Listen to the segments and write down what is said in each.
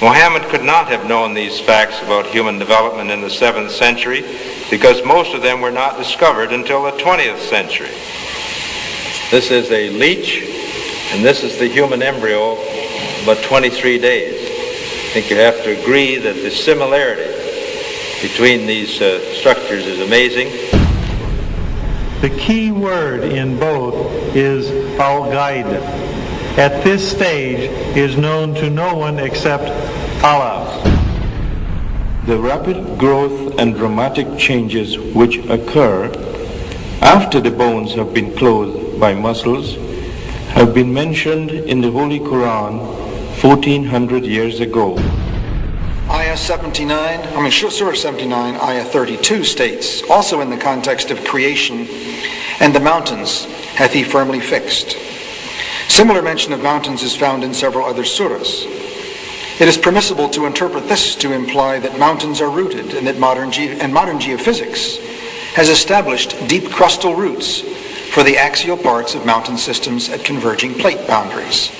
Muhammad could not have known these facts about human development in the 7th century because most of them were not discovered until the 20th century. This is a leech, and this is the human embryo, about 23 days. I think you have to agree that the similarity between these uh, structures is amazing. The key word in both is al-Ghaib. At this stage is known to no one except Allah. The rapid growth and dramatic changes which occur after the bones have been clothed by muscles have been mentioned in the Holy Quran 1400 years ago. Ayah 79, I mean Surah 79, Ayah 32 states, also in the context of creation, and the mountains hath he firmly fixed. Similar mention of mountains is found in several other surahs. It is permissible to interpret this to imply that mountains are rooted and that modern, ge- and modern geophysics has established deep crustal roots for the axial parts of mountain systems at converging plate boundaries.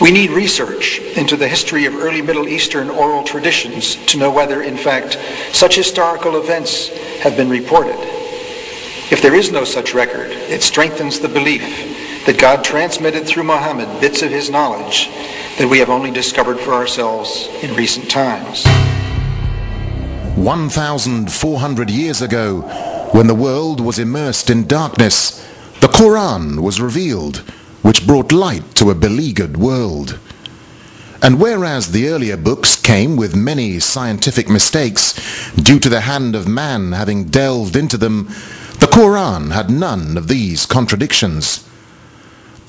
We need research into the history of early Middle Eastern oral traditions to know whether, in fact, such historical events have been reported. If there is no such record, it strengthens the belief that God transmitted through Muhammad bits of his knowledge that we have only discovered for ourselves in recent times. 1,400 years ago, when the world was immersed in darkness, the Quran was revealed, which brought light to a beleaguered world. And whereas the earlier books came with many scientific mistakes due to the hand of man having delved into them, the Quran had none of these contradictions.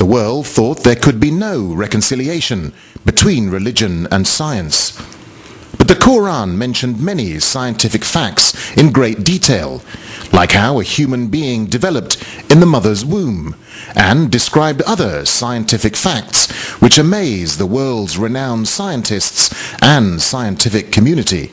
The world thought there could be no reconciliation between religion and science. But the Quran mentioned many scientific facts in great detail, like how a human being developed in the mother's womb, and described other scientific facts which amaze the world's renowned scientists and scientific community.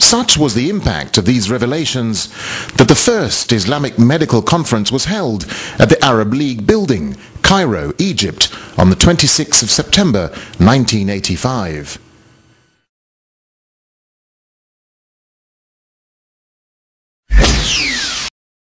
Such was the impact of these revelations that the first Islamic medical conference was held at the Arab League building, Cairo, Egypt, on the 26th of September 1985.